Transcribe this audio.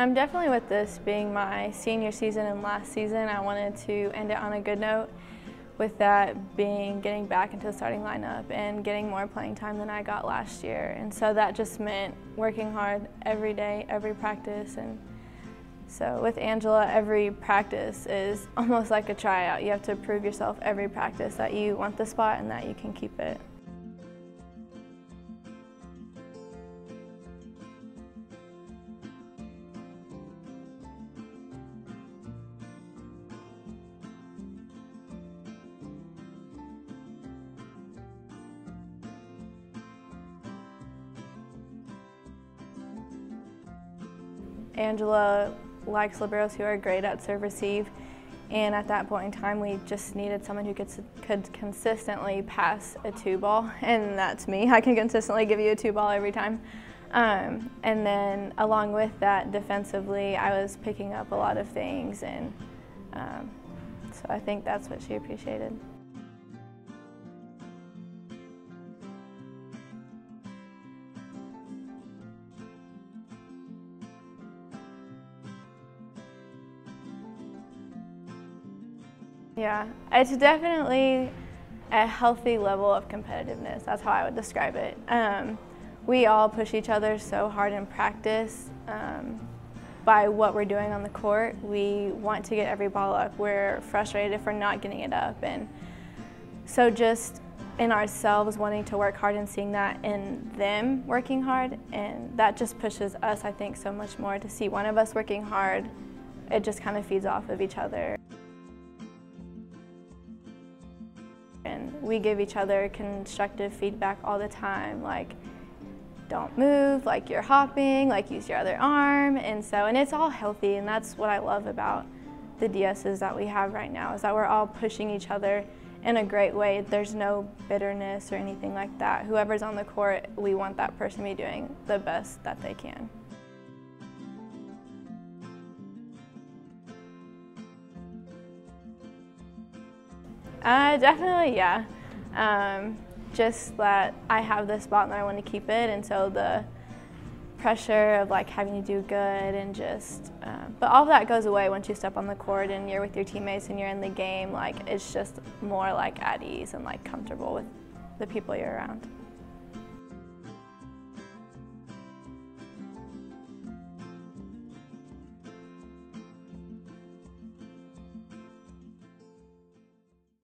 I'm definitely with this being my senior season and last season. I wanted to end it on a good note with that being getting back into the starting lineup and getting more playing time than I got last year. And so that just meant working hard every day, every practice. And so with Angela, every practice is almost like a tryout. You have to prove yourself every practice that you want the spot and that you can keep it. Angela likes liberos who are great at serve receive. And at that point in time, we just needed someone who could, could consistently pass a two ball, and that's me. I can consistently give you a two ball every time. Um, and then along with that, defensively, I was picking up a lot of things, and um, so I think that's what she appreciated. Yeah, it's definitely a healthy level of competitiveness. That's how I would describe it. Um, we all push each other so hard in practice um, by what we're doing on the court. We want to get every ball up. We're frustrated if we're not getting it up. And so just in ourselves wanting to work hard and seeing that in them working hard, and that just pushes us, I think, so much more to see one of us working hard. It just kind of feeds off of each other. And we give each other constructive feedback all the time, like don't move, like you're hopping, like use your other arm. And so, and it's all healthy and that's what I love about the DSs that we have right now is that we're all pushing each other in a great way. There's no bitterness or anything like that. Whoever's on the court, we want that person to be doing the best that they can. Uh, definitely, yeah. Um, just that I have this spot and I want to keep it, and so the pressure of like having to do good and just, uh, but all of that goes away once you step on the court and you're with your teammates and you're in the game. Like it's just more like at ease and like comfortable with the people you're around.